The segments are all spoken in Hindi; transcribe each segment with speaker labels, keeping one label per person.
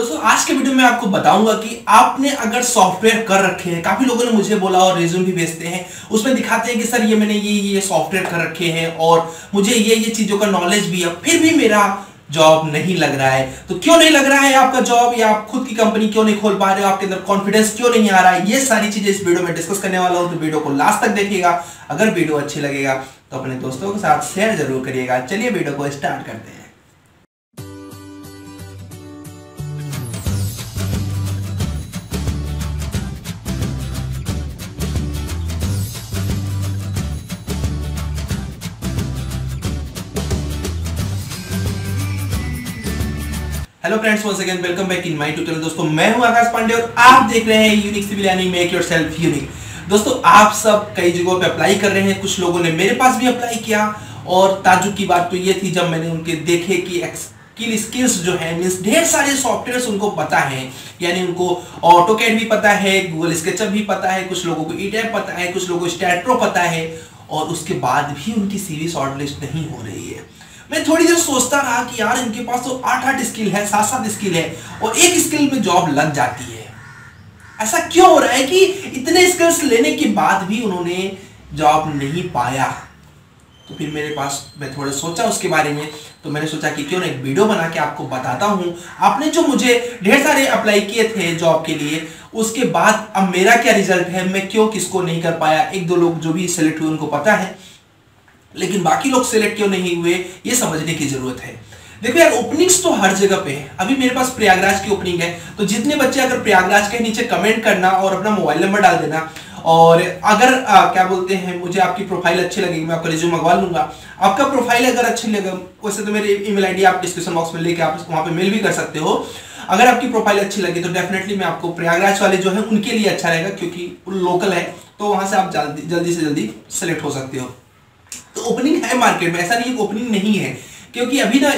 Speaker 1: दोस्तों, आज के वीडियो में आपको बताऊँगा कि आपने अगर सॉफ्टवेयर कर रखे हैं, काफ़ी लोगों ने मुझे बोला और रिज्यूम भी भेजते हैं, उसमें दिखाते हैं कि सर ये मैंने ये ये सॉफ्टवेयर कर रखे हैं और मुझे ये ये चीज़ों का नॉलेज भी है, फिर भी मेरा जॉब नहीं लग रहा है। तो क्यों नहीं लग रहा है आपका जॉब या आप खुद की कंपनी क्यों नहीं खोल पा रहे हो? आपके अंदर कॉन्फिडेंस क्यों नहीं आ रहा है? ये सारी चीज़ें इस वीडियो में डिस्कस करने वाला हूँ तो वीडियो को लास्ट तक देखिएगा। अगर वीडियो अच्छी लगेगा तो अपने दोस्तों के साथ शेयर ज़रूर करिएगा। चलिए वीडियो को स्टार्ट करते हैं। Hello friends once again welcome back in my tutorial दोस्तों, मैं हूँ आकाश पांडे और आप देख रहे हैं यूनिक सिविल यानी मेक योरसेल्फ यूनिक दोस्तों, आप सब कई जगहों पे अप्लाई कर रहे हैं। कुछ लोगों ने मेरे पास भी अप्लाई किया और ताजुब की बात तो ये थी, जब मैंने उनके देखे कि स्किल स्किल्स जो है मीन्स ढेर सारे सॉफ्टवेयर उनको पता है। यानी उनको ऑटो कैड भी पता है गूगल स्केचअप भी पता है, कुछ लोगों को ई पता है, कुछ लोगों को स्टैट्रो पता है और उसके बाद भी उनकी सीवी शॉर्टलिस्ट नहीं हो रही है। मैं थोड़ी देर सोचता रहा कि यार, इनके पास तो आठ आठ स्किल है सात सात स्किल है, और एक स्किल में जॉब लग जाती है। ऐसा क्यों हो रहा है कि इतने स्किल्स लेने के बाद भी उन्होंने जॉब नहीं पाया? तो फिर मेरे पास, मैं थोड़ा सोचा उसके बारे में तो मैंने सोचा कि क्यों ना एक वीडियो बना के आपको बताता हूँ। आपने जो मुझे ढेर सारे अप्लाई किए थे जॉब के लिए, उसके बाद अब मेरा क्या रिज़ल्ट है? मैं क्यों किसको नहीं कर पाया? एक दो लोग जो भी सिलेक्ट हुए, उनको पता है। लेकिन बाकी लोग सिलेक्ट क्यों नहीं हुए ये समझने की ज़रूरत है। देखो यार ओपनिंग्स तो हर जगह पे है। अभी मेरे पास प्रयागराज की ओपनिंग है। तो जितने बच्चे अगर प्रयागराज के नीचे कमेंट करना और अपना मोबाइल नंबर डाल देना और अगर आ, क्या बोलते हैं मुझे आपकी प्रोफ़ाइल अच्छी लगेगी मैं आपका रिज्यूम मंगवा लूँगा। आपका प्रोफ़ाइल अगर अच्छी लगे वैसे तो मेरी ईमेल आईडी आप डिस्क्रिप्शन बॉक्स में लेके आप वहाँ पे मेल भी कर सकते हो। अगर आपकी प्रोफ़ाइल अच्छी लगी तो डेफिनेटली मैं आपको प्रयागराज वाले जो है उनके लिए अच्छा रहेगा क्योंकि लोकल है तो वहाँ से आप जल्दी जल्दी से जल्दी सेलेक्ट हो सकते हो। तो ओपनिंग है मार्केट में, ऐसा नहीं है ओपनिंग नहीं है। क्योंकि अभी ना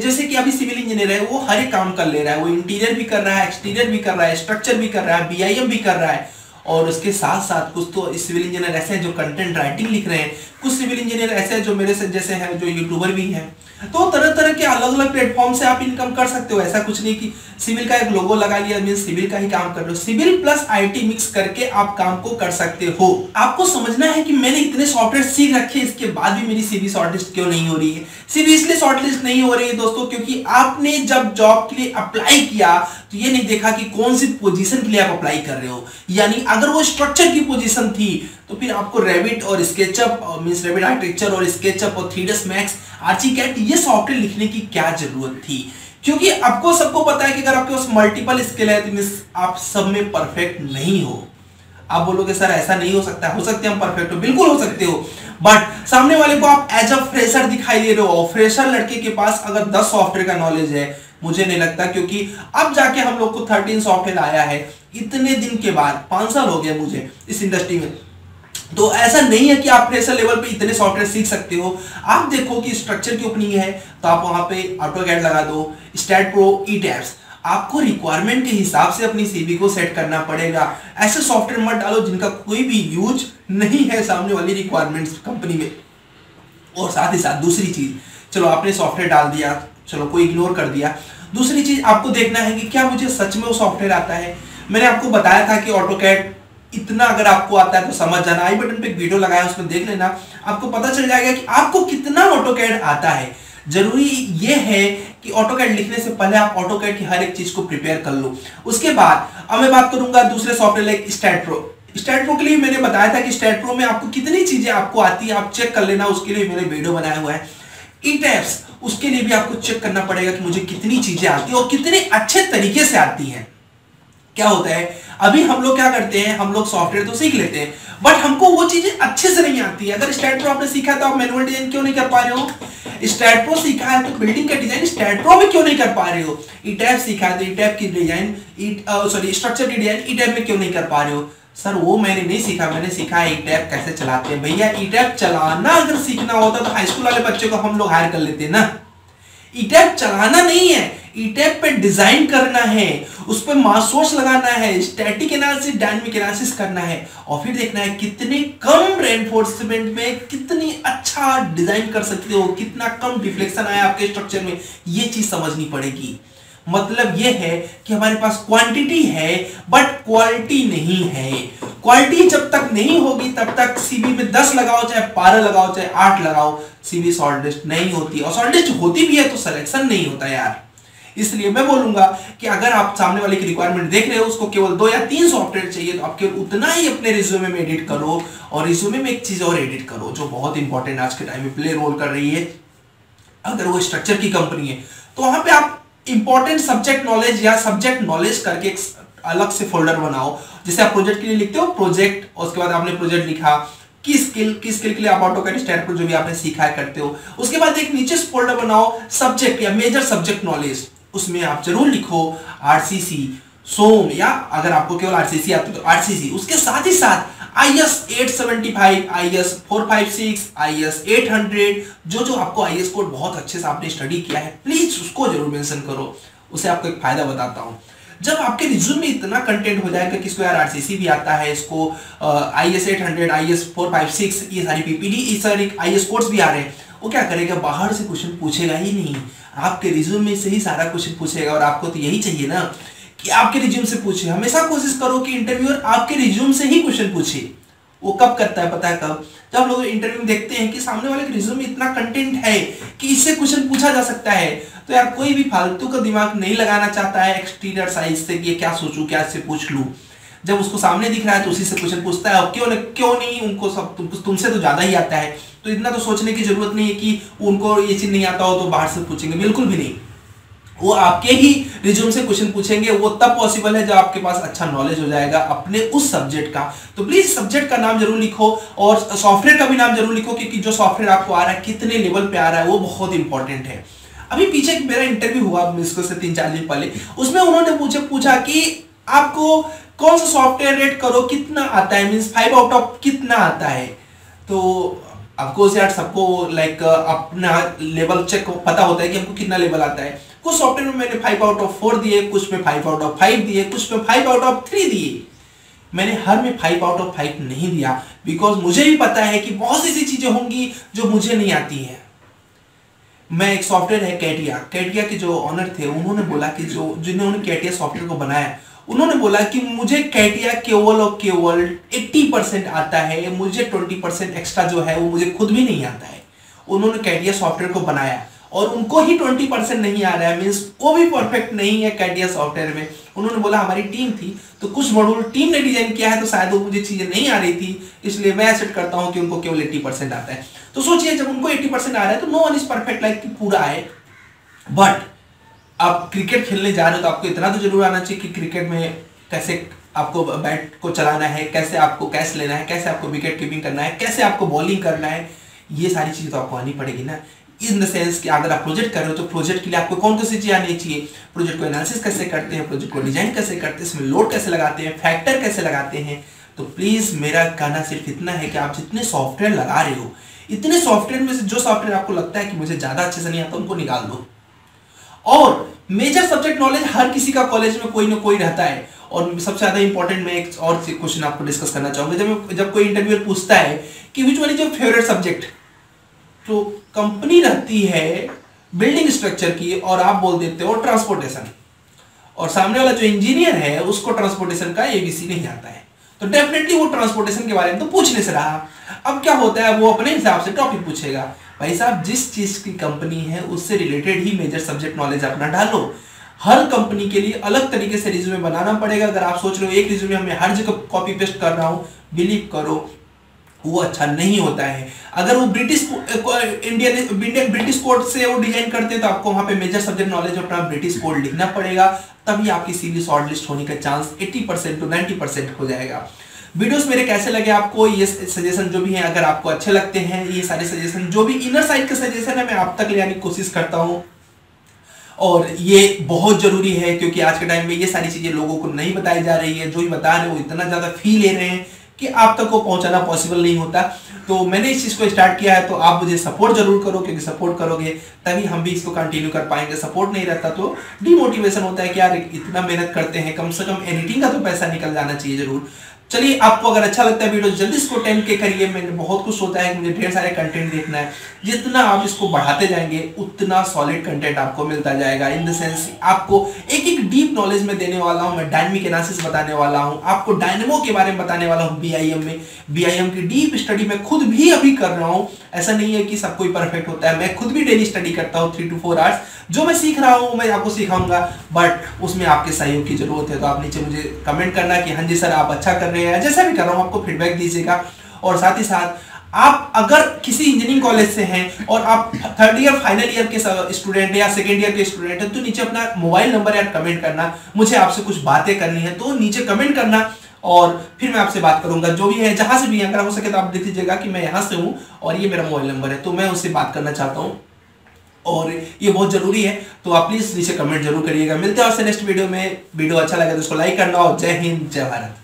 Speaker 1: जैसे कि अभी सिविल इंजीनियर है, वो हर एक काम कर ले रहा है। वो इंटीरियर भी कर रहा है एक्सटीरियर भी कर रहा है स्ट्रक्चर भी कर रहा है बीआईएम भी कर रहा है। और उसके साथ साथ कुछ तो सिविल इंजीनियर ऐसे हैं जो कंटेंट राइटिंग लिख रहे हैं। कुछ सिविल इंजीनियर ऐसे हैं जो मेरे से जैसे हैं, जो यूट्यूबर भी हैं। तो तरह तरह के अलग अलग प्लेटफॉर्म से आप इनकम कर सकते हो। ऐसा कुछ नहीं कि सिविल का एक लोगो लगा लिया मीन सिविल का ही काम कर लो सिविल प्लस आईटी मिक्स करके आप काम को कर सकते हो। आपको समझना है कि मैंने इतने सॉफ्टवेयर सीख रखे इसके बाद भी मेरी सीवी शॉर्टलिस्ट क्यों नहीं हो रही है? सीवी इसलिए शॉर्टलिस्ट नहीं हो रही है दोस्तों, क्योंकि आपने जब जॉब के लिए अप्लाई किया तो ये नहीं देखा कि कौन सी पोजीशन के लिए आप अप्लाई कर रहे हो। यानी अगर वो स्ट्रक्चर की पोजीशन थी तो फिर आपको रेबिट और स्केचअप मींस रेविट आर्किटेक्चर और स्केचअप और थ्री मैक्स आर्ची कैट ये सॉफ्टवेयर लिखने की क्या ज़रूरत थी? क्योंकि आपको सबको पता है कि अगर आपके पास मल्टीपल स्किल है तो मीन्स आप सब में परफेक्ट नहीं हो। आप बोलोगे, सर, ऐसा नहीं हो सकता हो। सकते हम परफेक्ट हो, बिल्कुल हो सकते हो। बट सामने वाले को आप एज अ फ्रेशर दिखाई दे रहे हो। फ्रेशर लड़के के पास अगर 10 सॉफ्टवेयर का नॉलेज है, मुझे नहीं लगता, क्योंकि अब जाके हम लोग को 13 सॉफ्टवेयर आया है। इतने दिन के बाद, पाँच साल हो गया मुझे इस इंडस्ट्री में। तो ऐसा नहीं है कि आप प्रेशर लेवल पे इतने सॉफ्टवेयर सीख सकते हो। आप देखो कि स्ट्रक्चर की ओपनिंग है तो आप वहाँ पे ऑटो कैड लगा दो स्टैट प्रो ई टैब्स आपको रिक्वायरमेंट के हिसाब से अपनी सीवी को सेट करना पड़ेगा। ऐसे सॉफ्टवेयर मत डालो जिनका कोई भी यूज़ नहीं है सामने वाली रिक्वायरमेंट्स कंपनी में। और साथ ही साथ दूसरी चीज़, चलो आपने सॉफ्टवेयर डाल दिया, चलो कोई इग्नोर कर दिया। दूसरी चीज़ आपको देखना है कि क्या मुझे सच में वो सॉफ्टवेयर आता है? मैंने आपको बताया था कि ऑटो कैड इतना अगर आपको आता है तो समझ जाना। आई बटन पे एक वीडियो लगाया, उसमें देख लेना। आपको पता चल जाएगा कि आपको कितना ऑटो कैड आता है। ज़रूरी ये है कि ऑटो कैड लिखने से पहले आप ऑटो कैड की हर एक चीज़ को प्रिपेयर कर लो। उसके बाद, अब मैं बात करूँगा दूसरे software like STAAD Pro STAAD Pro के लिए मैंने बताया था कि स्टैट प्रो में आपको कितनी चीज़ें आपको आती है, आप चेक कर लेना, उसके लिए मैंने वीडियो बनाया हुआ है। ई उसके लिए भी आपको चेक करना पड़ेगा कि मुझे कितनी चीज़ें आती है और कितने अच्छे तरीके से आती हैं। क्या होता है? अभी हम लोग क्या करते हैं? हम लोग सॉफ्टवेयर तो सीख लेते हैं बट हमको वो चीज़ें अच्छे से नहीं आती। है अगर स्टैट आपने सीखा तो आप मैनुअल डिज़ाइन क्यों नहीं कर पा रहे हो? स्टैट सीखा है तो बिल्डिंग का डिज़ाइन स्टैट प्रो में क्यों नहीं कर पा रहे हो? ई टैप सीखा है तो ई टैप की डिज़ाइन सॉरी स्ट्रक्चर की डिज़ाइन ई टैप में क्यों नहीं कर पा रहे हो? सर वो मैंने नहीं सीखा। मैंने सीखा है ई टैप कैसे चलाते हैं। भैया ई टैप चलाना अगर सीखना होता तो हाई स्कूल वाले बच्चे को हम लोग हायर कर लेते ना। ई टैप चलाना नहीं है। ईटेप पे डिज़ाइन करना है, उस पर मासोर्स लगाना है स्टैटिक एनालिसिस डायनेमिक एनालिसिस करना है और फिर देखना है कितने कम रेनफोर्समेंट में कितनी अच्छा डिज़ाइन कर सकते हो, कितना कम डिफ्लेक्शन आया आपके स्ट्रक्चर में, ये चीज़ समझनी पड़ेगी। मतलब ये है कि हमारे पास क्वांटिटी है बट क्वालिटी नहीं है। क्वालिटी जब तक नहीं होगी, तब तक सीबी में दस लगाओ, चाहे बारह लगाओ, चाहे आठ लगाओ सीबी शॉर्ट लिस्ट नहीं होती। और शॉर्ट होती भी है तो सिलेक्शन नहीं होता यार। इसलिए मैं बोलूँगा कि अगर आप सामने वाले की रिक्वायरमेंट देख रहे हो, उसको केवल दो या तीन सॉफ्टवेयर चाहिए तो आप केवल उतना ही अपने रिज्यूमे में एडिट करो और रिज्यूमे में एक चीज़ और एडिट करो जो बहुत इंपॉर्टेंट आज के टाइम में प्ले रोल कर रही है। अगर वो स्ट्रक्चर की कंपनी है तो वहाँ पे आप इंपॉर्टेंट सब्जेक्ट नॉलेज या सब्जेक्ट नॉलेज करके एक अलग से फोल्डर बनाओ। जैसे आप प्रोजेक्ट के लिए लिखते हो प्रोजेक्ट और उसके बाद आपने प्रोजेक्ट लिखा, की स्किल की स्किल के लिए आप ऑटो स्टैंड पर जो भी आपने सीखा है करते हो, उसके बाद एक नीचे फोल्डर बनाओ सब्जेक्ट या मेजर सब्जेक्ट नॉलेज उसमें आप ज़रूर लिखो आरसीसी सोम, या अगर आपको केवल आरसीसी आती तो आरसीसी उसके साथ ही साथ I S eight seventy five I S four five six I S eight hundred जो जो आपको आई एस कोड बहुत अच्छे से आपने स्टडी किया है प्लीज़ उसको ज़रूर मेंशन करो। उसे आपको एक फ़ायदा बताता हूँ। जब आपके रिज्यूम में इतना कंटेंट हो जाएगा कि इसको यार आरसीसी भी आता है, इसको I S eight hundred I S four five six ये सारी पीपीडी ये सारी आई एस कोर्स भी आ रहे हैं, वो क्या करेगा? बाहर से क्वेश्चन पूछेगा ही नहीं। आपके रिज्यूम में से ही सारा क्वेश्चन पूछेगा और आपको तो यही चाहिए ना कि आपके रिज्यूम से पूछे। हमेशा कोशिश करो कि इंटरव्यूअर आपके रिज्यूम से ही क्वेश्चन पूछे। वो कब करता है, पता है कब? जब लोग इंटरव्यू देखते हैं कि सामने वाले के रिज्यूम में इतना कंटेंट है कि इससे क्वेश्चन पूछा जा सकता है। तो यार कोई भी फालतू का दिमाग नहीं लगाना चाहता है एक्सटीरियर साइज़ से कि क्या सोचूं, क्या इससे पूछ लूँ। जब उसको सामने दिख रहा है तो उसी से क्वेश्चन पूछता है क्यों क्यों नहीं उनको सब तुम, तुमसे तो ज़्यादा ही आता है? तो इतना तो सोचने की ज़रूरत नहीं है कि उनको ये चीज़ नहीं आता हो तो बाहर से पूछेंगे। बिल्कुल भी नहीं। वो आपके ही रिज्यूम से क्वेश्चन पूछेंगे वो तब पॉसिबल है जब आपके पास अच्छा नॉलेज हो जाएगा अपने उस सब्जेक्ट का। तो प्लीज़ सब्जेक्ट का नाम ज़रूर लिखो और सॉफ्टवेयर का भी नाम ज़रूर लिखो क्योंकि जो सॉफ्टवेयर आपको आ रहा है कितने लेवल पे आ रहा है वो बहुत इंपॉर्टेंट है। अभी पीछे मेरा इंटरव्यू हुआ मिस्को से तीन चार दिन पहले। उसमें उन्होंने मुझे पूछा कि आपको कौन सा सॉफ्टवेयर रेट करो, कितना आता है? मीन्स फाइव आउट ऑफ़ कितना आता है? तो ऑफकोर्स यार सबको लाइक अपना लेवल चेक पता होता है कि हमको कितना लेवल आता है। कुछ सॉफ्टवेयर में मैंने फाइव आउट ऑफ़ फोर दिए, कुछ में फाइव आउट ऑफ़ फाइव दिए, कुछ में फाइव आउट ऑफ़ थ्री दिए। मैंने हर में फाइव आउट ऑफ़ फाइव नहीं दिया बिकॉज़ मुझे भी पता है कि बहुत सी चीज़ें होंगी जो मुझे नहीं आती है। मैं एक सॉफ्टवेयर है कैटिया कैटिया के जो ऑनर थे, उन्होंने बोला कि जो, जिन्होंने कैटिया सॉफ्टवेयर को बनाया उन्होंने बोला कि मुझे कैटिया केवल और केवल 80 परसेंट आता है मुझे 20 परसेंट एक्स्ट्रा जो है वो मुझे खुद भी नहीं आता है। उन्होंने कैटिया सॉफ्टवेयर को बनाया और उनको ही 20 परसेंट नहीं आ रहा है मीन्स वो भी परफेक्ट नहीं है कैटिया सॉफ्टवेयर में। उन्होंने बोला, हमारी टीम थी तो कुछ मॉड्यूल टीम ने डिज़ाइन किया है तो शायद वो मुझे चीज़ें नहीं आ रही थी, इसलिए मैं एक्सेप्ट करता हूँ कि उनको केवल 80 परसेंट आता है। तो सोचिए, जब उनको 80 परसेंट आ रहा है तो no one is perfect like पूरा है बट आप क्रिकेट खेलने जा रहे हो तो आपको इतना तो ज़रूर आना चाहिए कि क्रिकेट में कैसे आपको बैट को चलाना है, कैसे आपको कैच लेना है, कैसे आपको विकेट कीपिंग करना है, कैसे आपको बॉलिंग करना है, ये सारी चीज़ें तो आपको आनी पड़ेगी ना। इन द सेंस कि अगर आप प्रोजेक्ट कर रहे हो तो प्रोजेक्ट के लिए आपको कौन कौन सी चीज़ आनी चाहिए? प्रोजेक्ट को एनालिसिस कैसे करते हैं? प्रोजेक्ट को डिज़ाइन कैसे करते हैं? इसमें लोड कैसे लगाते हैं? फैक्टर कैसे लगाते हैं? तो प्लीज़ मेरा कहना सिर्फ़ इतना है कि आप जितने सॉफ्टवेयर लगा रहे हो, इतने सॉफ्टवेयर में से जो सॉफ्टवेयर आपको लगता है कि मुझे ज़्यादा अच्छे से नहीं आता, उनको निकाल दो। और मेजर सब्जेक्ट नॉलेज हर किसी का कॉलेज में कोई ना कोई रहता है। और सबसे ज़्यादा इंपॉर्टेंट मैं एक और क्वेश्चन आपको डिस्कस करना चाहूँगा। जब जब कोई इंटरव्यूअर पूछता है कि which one is your favourite subject तो कंपनी रहती है बिल्डिंग स्ट्रक्चर की और आप बोल देते हो ट्रांसपोर्टेशन और सामने वाला जो इंजीनियर है, उसको ट्रांसपोर्टेशन का एबीसी नहीं आता है। तो डेफिनेटली वो ट्रांसपोर्टेशन के बारे में तो पूछने से रहा। अब क्या होता है, वो अपने हिसाब से टॉपिक पूछेगा। भाई साहब, जिस चीज़ की कंपनी है, उससे रिलेटेड ही मेजर सब्जेक्ट नॉलेज अपना डालो। हर कंपनी के लिए अलग तरीके से रिज्यूमे बनाना पड़ेगा। अगर आप सोच रहे हो, एक रिज्यूमे हमें हर जगह कॉपी पेस्ट कर रहा हूँ बिलीव करो, वो अच्छा नहीं होता है। अगर वो ब्रिटिश इंडियन ब्रिटिश कोड से वो डिज़ाइन करते हैं तो आपको वहाँ पे मेजर सब्जेक्ट नॉलेज अपना ब्रिटिश कोड लिखना पड़ेगा। तभी आपकी सीवी शॉर्ट लिस्ट होने का चांस 80 परसेंट टू 90 परसेंट हो जाएगा। वीडियोस मेरे कैसे लगे आपको? ये सजेशन जो भी है, अगर आपको अच्छे लगते हैं, ये सारे सजेशन जो भी इनर साइड के सजेशन है, मैं आप तक ले आने की कोशिश करता हूँ। और ये बहुत ज़रूरी है, क्योंकि आज के टाइम में ये सारी चीज़ें लोगों को नहीं बताई जा रही है। जो ही बता रहे हैं, वो इतना ज़्यादा फ़ी ले रहे हैं कि आप तक को पहुंचाना पॉसिबल नहीं होता। तो मैंने इस चीज़ को स्टार्ट किया है तो आप मुझे सपोर्ट ज़रूर करो, क्योंकि सपोर्ट करोगे, तभी हम भी इसको कंटिन्यू कर पाएँगे। सपोर्ट नहीं रहता तो डिमोटिवेशन होता है कि यार, इतना मेहनत करते हैं, कम से कम एडिटिंग का तो पैसा निकल जाना चाहिए ज़रूर। चलिए, आपको अगर अच्छा लगता है वीडियो, जल्दी इसको टेन के करिए। मैंने बहुत कुछ सोचा है, मुझे ढेर सारे कंटेंट देखना है। जितना आप इसको बढ़ाते जाएँगे, उतना सॉलिड कंटेंट आपको मिलता जाएगा। इन द सेंस आपको एक एक डीप नॉलेज में देने वाला हूँ, मैं डायनमिक एनालिसिस बताने वाला हूँ। आपको डायनमो के बारे में बताने वाला हूँ बीआईएम में। बीआईएम की डीप स्टडी मैं खुद भी अभी कर रहा हूँ। ऐसा नहीं है कि सब कोई परफेक्ट होता है। मैं खुद भी डेली स्टडी करता हूँ थ्री टू फोर आवर्स जो मैं सीख रहा हूँ, मैं आपको सिखाऊँगा बट उसमें आपके सहयोग की ज़रूरत है। तो आप नीचे मुझे कमेंट करना कि हाँ जी सर, आप अच्छा कर रहे हैं। जैसा भी कर रहा हूँ, आपको फीडबैक दीजिएगा। और साथ ही साथ, आप अगर किसी इंजीनियरिंग कॉलेज से हैं और आप थर्ड ईयर फाइनल ईयर के स्टूडेंट या सेकेंड ईयर के स्टूडेंट हैं तो नीचे अपना मोबाइल नंबर या कमेंट करना। मुझे आपसे कुछ बातें करनी है तो नीचे कमेंट करना। और फिर मैं आपसे बात करूँगा। जो भी है, जहाँ से भी अगर हो सके तो आप देख लीजिएगा कि मैं यहाँ से हूँ और ये मेरा मोबाइल नंबर है। तो मैं उससे बात करना चाहता हूँ। और ये बहुत ज़रूरी है तो आप प्लीज़ नीचे कमेंट ज़रूर करिएगा। मिलते हैं आपसे नेक्स्ट वीडियो में। वीडियो अच्छा लगे तो उसको लाइक करना और जय हिंद, जय भारत।